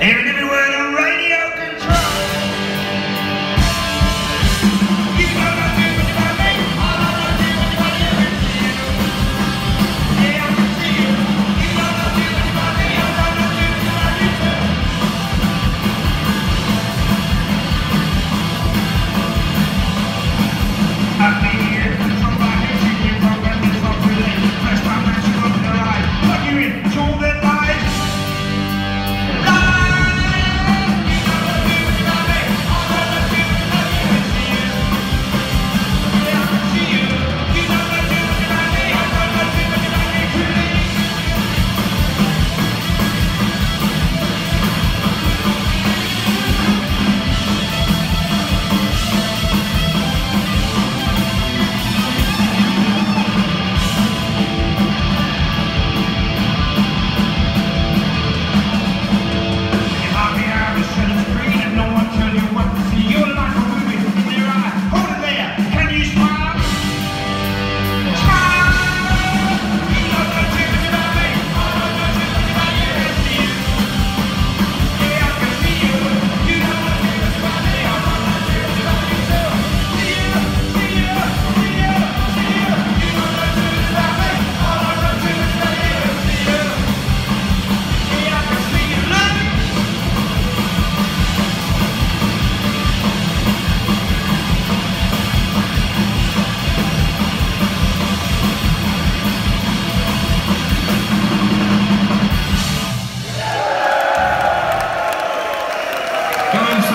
David, give Guns